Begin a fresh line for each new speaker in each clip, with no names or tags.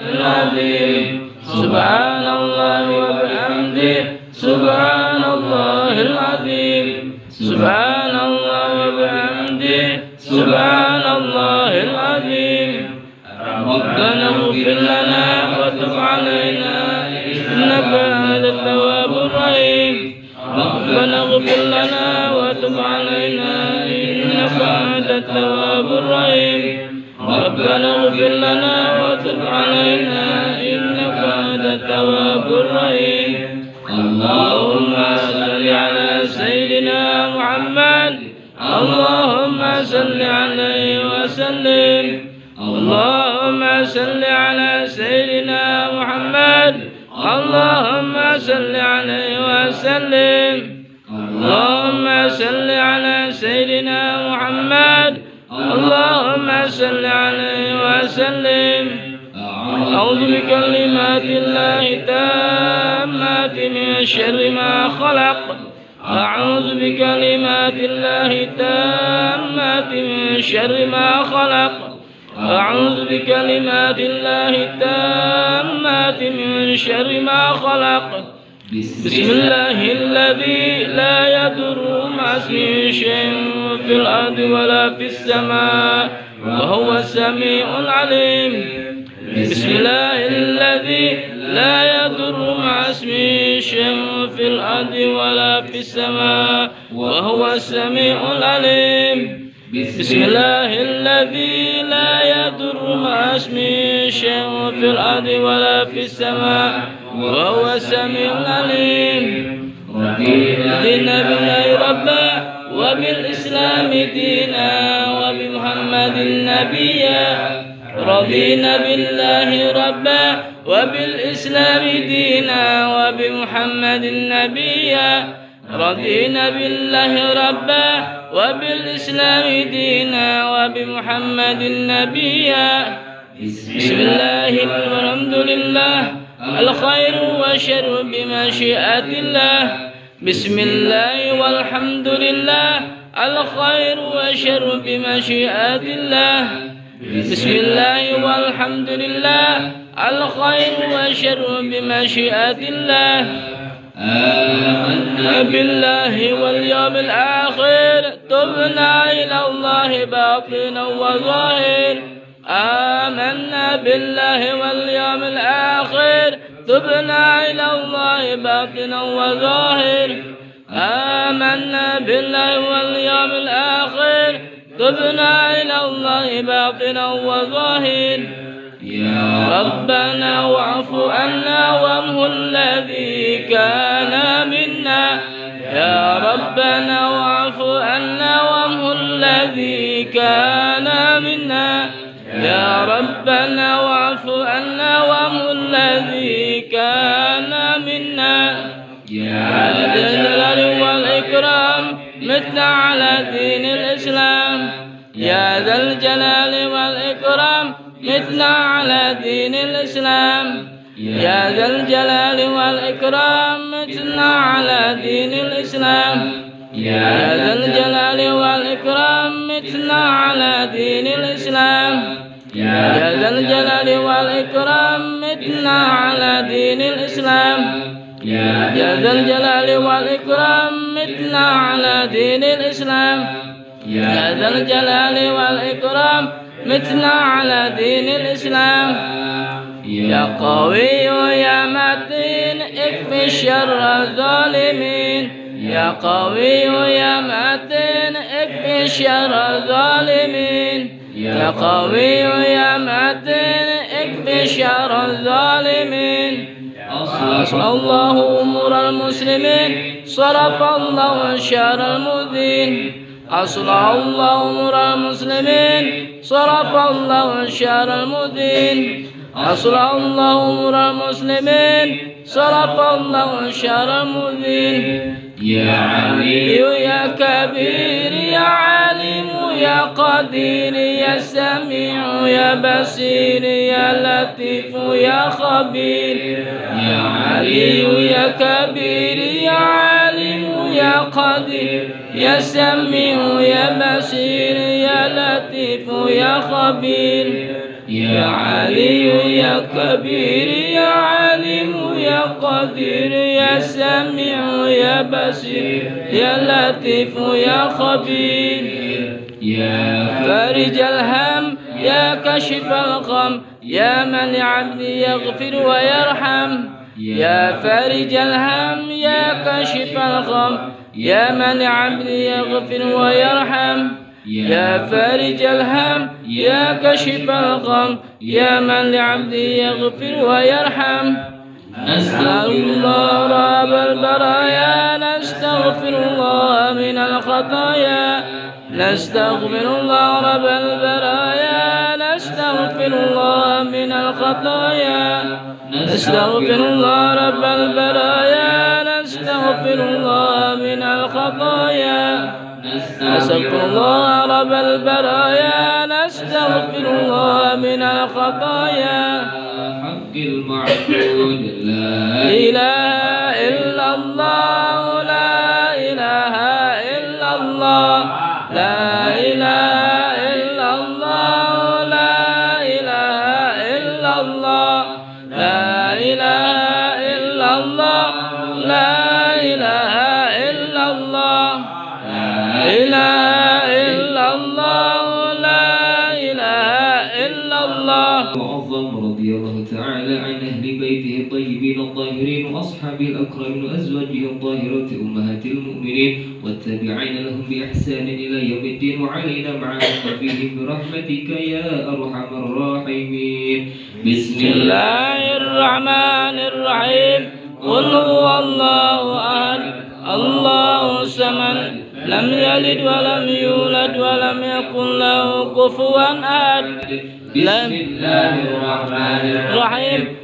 العظيم. سبحان الله وبحمده. سبحان الله العظيم. سبحان الله وبحمده. سبحان الله العظيم. ربنا اغفر لنا وتب علينا. إنك أنت التواب الرحيم. ربنا اغفر لنا وتب علينا. إنك أنت التواب الرحيم. ربنا اغفر لنا الرحيم اللهم صل على سيدنا محمد. اللهم صل عليه وسلم. اللهم صل على سيدنا محمد. اللهم صل عليه وسلم. اللهم صل على سيدنا محمد. اللهم صل عليه وسلم. أعوذ بكلمات الله تامات من شر ما خلق. أعوذ بكلمات الله تامات من شر ما خلق. أعوذ بكلمات الله التامات من شر ما خلق. بسم الله الذي لا يضر مع اسمه شيء في الأرض ولا في السماء وهو السميع العليم. بسم الله الذي لا الأرض ولا في السماء وهو السميع العليم. بسم الله الذي لا يضر مع اسمه شيء في الأرض ولا في السماء وهو السميع العليم. رضينا بالله ربا وبالإسلام دينا وبمحمد نبيا رضينا بالله ربا وبالإسلام دينا وبمحمد نبيا رضينا بالله ربا. وبالإسلام دينا وبمحمد نبيا بسم الله والحمد لله. الخير والشر بمشيئة الله. بسم الله والحمد لله. الخير والشر بمشيئة الله. بسم الله والحمد لله الخير والشر بمشيئة الله. آمنا بالله واليوم الآخر تبنا إلى الله باطنا وظاهر. آمنا بالله واليوم الآخر تبنا إلى الله باطنا وظاهر. آمنا بالله واليوم الآخر تبنا إلى الله باطنا وظاهر. يا ربنا واعف عنا وامه الذي كان منا. يا ربنا واعف عنا وامه الذي كان منا. يا ربنا الجلال والإكرام متنا على دين الإسلام. يا ذا الجلال والإكرام متنا على دين الإسلام. يا ذا الجلال والإكرام متنا على دين الإسلام. يا ذا الجلال والإكرام متنا على دين الإسلام. يا ذا الجلال والإكرام متنا على دين الإسلام. يا ذا الجلال والإكرام متنا على دين الإسلام. يا قوي يا متين اكفي شر الظالمين. يا قوي يا متين اكفي شر الظالمين. يا قوي يا متين اكفي شر الظالمين. أصلح الله أمور المسلمين صرف الله شر المؤذين. أصلح الله أمور المسلمين صرف الله شر المؤذين أصلح الله أمور المسلمين صرف الله شر المؤذين يا علي يا كبير يا عليم يا قدير يا سميع يا بصير يا لطيف يا خبير. يا علي يا كبير يا عليم يا قدير يا سميع يا بصير يا لطيف يا خبير يا علي يا كبير يا عليم يا قدير يا سميع يا بصير يا لطيف يا خبير يا فارج الهم يا كشف الغم يا من لعبدي يغفر ويرحم. يا فارج الهم يا كشف الغم يا من لعبدي يغفر ويرحم. يا فارج الهم يا كشف الغم يا من لعبدي يغفر ويرحم. نسأل الله رب البرايا نستغفر الله من الخطايا. نستغفر الله رب البرايا نستغفر الله من الخطايا. نستغفر الله رب البرايا نستغفر الله من الخطايا. نستغفر الله رب البرايا نستغفر الله من الخطايا.
حق المعبود لا
إله إلا الله.
وأصحابه الأكرمين وأزواجه الطاهرات أمهات المؤمنين والتابعين لهم بإحسان إلى يوم الدين وعلينا معهم فيهم برحمتك يا أرحم الراحمين. بسم
الله الرحمن الرحيم. قل هو الله أحد الله الصمد لم يلد ولم يولد ولم يكن له كفوا أحد.
بسم الله الرحمن
الرحيم.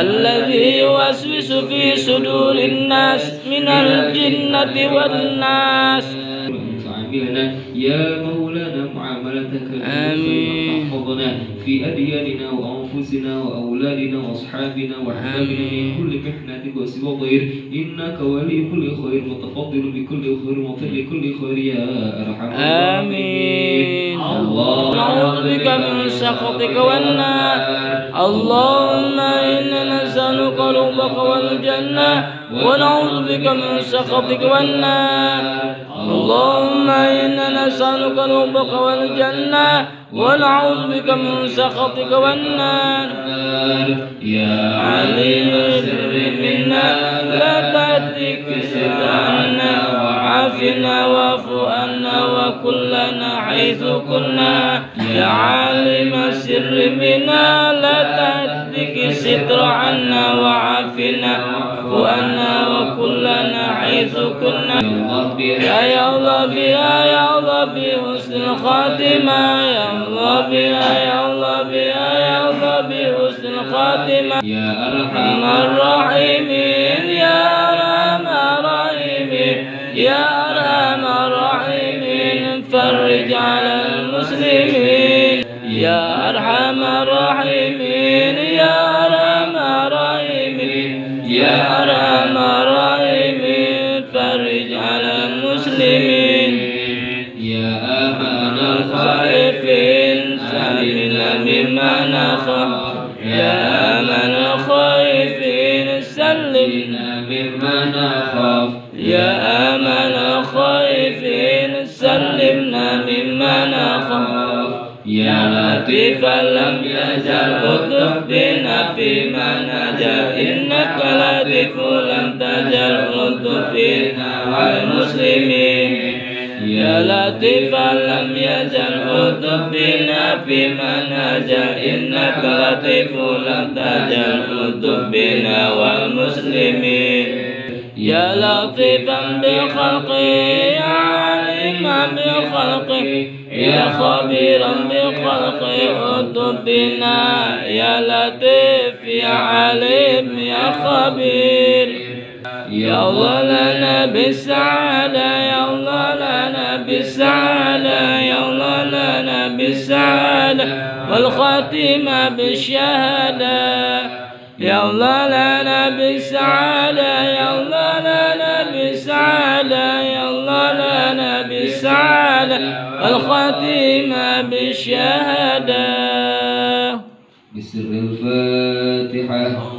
الذي يوسوس في صدور الناس من الجنة والناس.
يا مولانا معاملتك
آمين.
واحفظنا في أدياننا وأنفسنا وأولادنا وأصحابنا وأحبابنا من كل محنة وسوى ضير. إنك ولي كل خير متفضل بكل خير وفي كل خير يا أرحم
آمين.
الله
نعوذ بك من سخطك والنار. اللهم نسألك ربك والجنة ونعوذ بك من سخطك والنار. اللهم إنا نسألك ربك والجنة ونعوذ بك من سخطك والنار.
يا
علي سر منا لا تأتيك سترنا وعافنا واعف عنا وكلنا حيث كنا. يا عالم السر منا لا تأتيك ستر عنا وعافنا عنا وكلنا حيث كنا. يا الله بها يا الله بحسن الخاتمة. يا الله بها يا الله بها يا الله بحسن الخاتمة.
يا
أرحم الراحمين يا أرحم الراحمين يا يا أرحم الراحمين فرج على المسلمين.
يا أمان
الخائفين سلمنا مما نخاف. يا من الخائفين سلمنا
مما نخاف.
يا أمل الخائفين سلمنا مما نخاف. يا لطيفا لم يزل الطف بنا فيما tajal innaka latiful lam muslimin Ya Latif alam ya jal utub bina bima najal Innaka latifu tajal bina wal muslimin Ya Latifan bi khalqi Ya Aliman bi khalqi Ya Khabiran bi khalqi utub bina Ya Latif عليم يا خبير. يا الله لنا بالسعادة يا الله لنا بالسعادة يا الله لنا بالسعادة والخاتمة بالشهادة يا الله لنا بالسعادة يا الله لنا بالسعادة يا الله لنا بالسعادة والخاتمة بالشهادة.
بسر الفاتحة.